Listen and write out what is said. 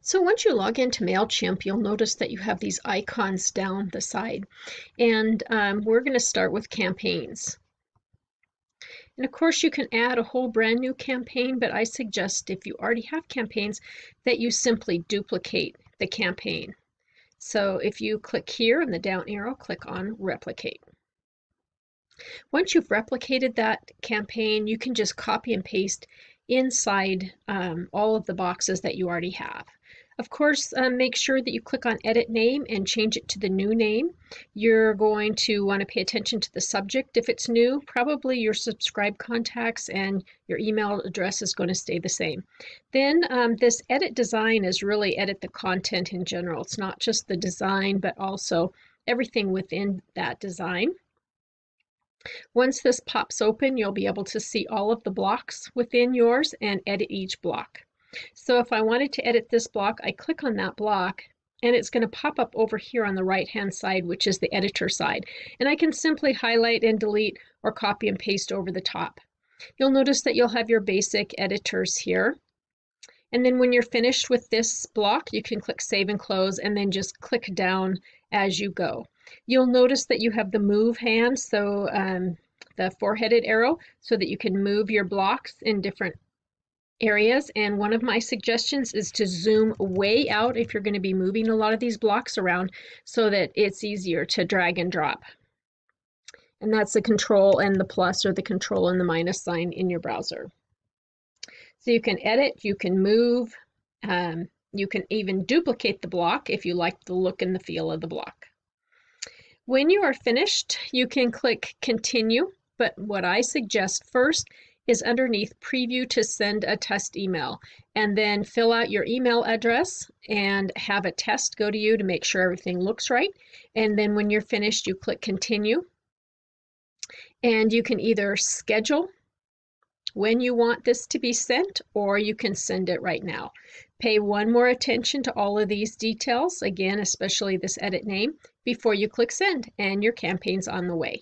So once you log into MailChimp, you'll notice that you have these icons down the side. And um, we're going to start with campaigns. And of course, you can add a whole brand new campaign, but I suggest if you already have campaigns that you simply duplicate the campaign. So if you click here in the down arrow, click on replicate. Once you've replicated that campaign, you can just copy and paste inside um, all of the boxes that you already have. Of course, um, make sure that you click on edit name and change it to the new name. You're going to want to pay attention to the subject if it's new. Probably your subscribe contacts and your email address is going to stay the same. Then um, this edit design is really edit the content in general. It's not just the design, but also everything within that design. Once this pops open, you'll be able to see all of the blocks within yours and edit each block. So if I wanted to edit this block, I click on that block and it's going to pop up over here on the right hand side, which is the editor side. And I can simply highlight and delete or copy and paste over the top. You'll notice that you'll have your basic editors here. And then when you're finished with this block, you can click Save and Close and then just click down as you go. You'll notice that you have the move hand, so um, the four-headed arrow, so that you can move your blocks in different areas and one of my suggestions is to zoom way out if you're going to be moving a lot of these blocks around so that it's easier to drag and drop. And that's the control and the plus or the control and the minus sign in your browser. So you can edit, you can move, um, you can even duplicate the block if you like the look and the feel of the block. When you are finished, you can click continue, but what I suggest first is underneath preview to send a test email and then fill out your email address and have a test go to you to make sure everything looks right. And then when you're finished, you click continue and you can either schedule when you want this to be sent or you can send it right now. Pay one more attention to all of these details, again, especially this edit name, before you click send and your campaign's on the way.